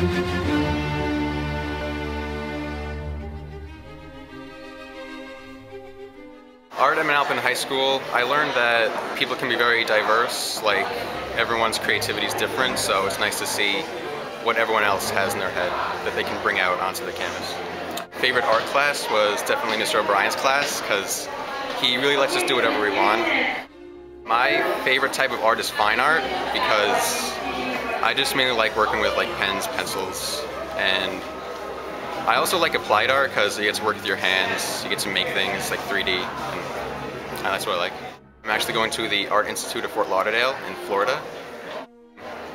Art at Manalapan High School, I learned that people can be very diverse, like everyone's creativity is different, so it's nice to see what everyone else has in their head that they can bring out onto the canvas. Favorite art class was definitely Mr. O'Brien's class, because he really lets us do whatever we want. My favorite type of art is fine art, because I just mainly like working with like pens, pencils, and I also like applied art because you get to work with your hands, you get to make things like 3D, and that's what I like. I'm actually going to the Art Institute of Fort Lauderdale in Florida.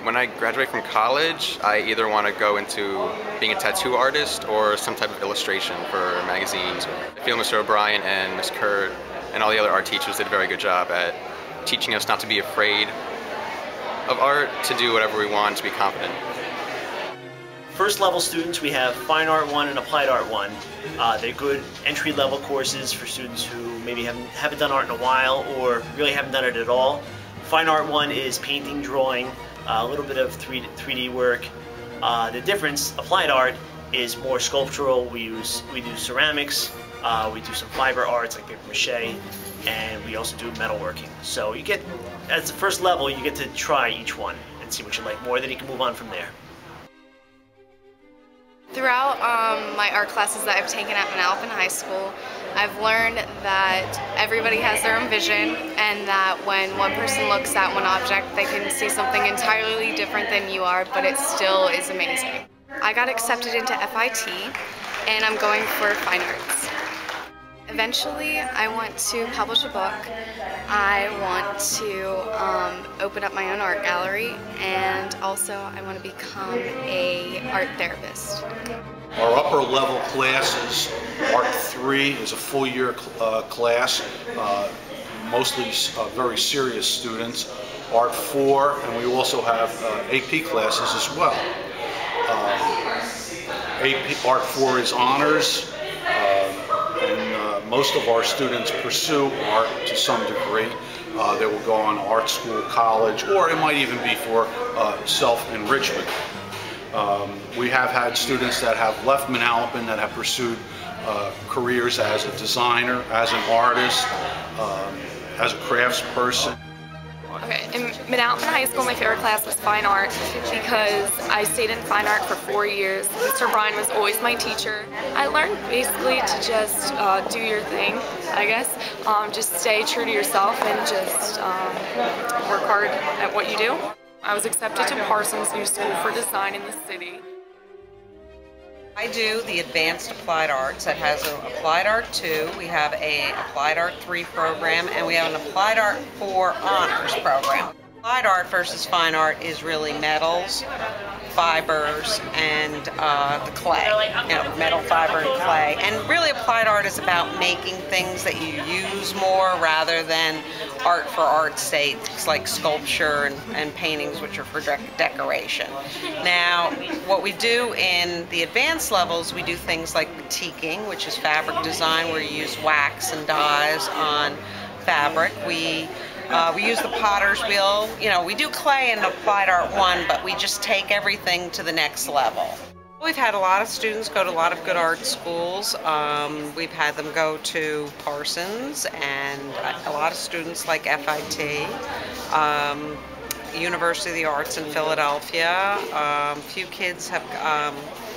When I graduate from college, I either want to go into being a tattoo artist or some type of illustration for magazines. I feel Mr. O'Brien and Ms. Kurt and all the other art teachers did a very good job at teaching us not to be afraid of art, to do whatever we want, to be confident. First level students, we have Fine Art 1 and Applied Art 1. Uh, they're good entry level courses for students who maybe haven't, haven't done art in a while or really haven't done it at all. Fine Art 1 is painting, drawing, uh, a little bit of 3D, 3D work. Uh, the difference, Applied Art, is more sculptural. We use we do ceramics, uh, we do some fiber arts like paper mache, and we also do metalworking. So you get, as the first level, you get to try each one and see what you like more, then you can move on from there. Throughout um, my art classes that I've taken at Manalapan High School, I've learned that everybody has their own vision and that when one person looks at one object, they can see something entirely different than you are, but it still is amazing. I got accepted into FIT and I'm going for fine arts. Eventually, I want to publish a book. I want to um, open up my own art gallery, and also I want to become a art therapist. Our upper level classes, Art 3 is a full year uh, class, uh, mostly uh, very serious students. Art 4, and we also have uh, AP classes as well. Uh, AP, Art 4 is honors, most of our students pursue art to some degree. Uh, they will go on art school, college, or it might even be for uh, self-enrichment. Um, we have had students that have left Manalapan that have pursued uh, careers as a designer, as an artist, um, as a craftsperson. Okay, in Manalapan High School, my favorite class was fine art because I stayed in fine art for four years. Mr. Brian was always my teacher. I learned basically to just uh, do your thing, I guess. Um, just stay true to yourself and just um, work hard at what you do. I was accepted to Parsons New School for Design in the city. I do the Advanced Applied Arts that has an Applied Art 2, we have a Applied Art 3 program, and we have an Applied Art 4 Honors program. Applied art versus fine art is really metals, fibers, and uh, the clay. You know, metal, fiber, and clay. And really, applied art is about making things that you use more rather than art for art's sake, like sculpture and, and paintings, which are for de decoration. Now, what we do in the advanced levels, we do things like batiking, which is fabric design, where you use wax and dyes on fabric. We uh, we use the potter's wheel. You know, we do clay in Applied Art 1, but we just take everything to the next level. We've had a lot of students go to a lot of good art schools. Um, we've had them go to Parsons and a lot of students like FIT, um, University of the Arts in Philadelphia. A um, few kids have um,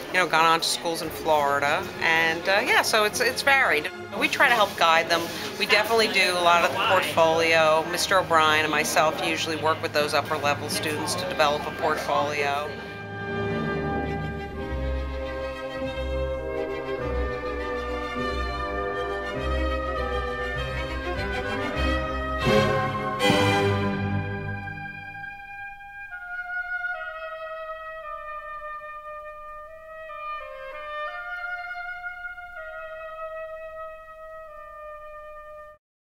you know, gone on to schools in Florida. And uh, yeah, so it's, it's varied. We try to help guide them. We definitely do a lot of the portfolio. Mr. O'Brien and myself usually work with those upper level students to develop a portfolio.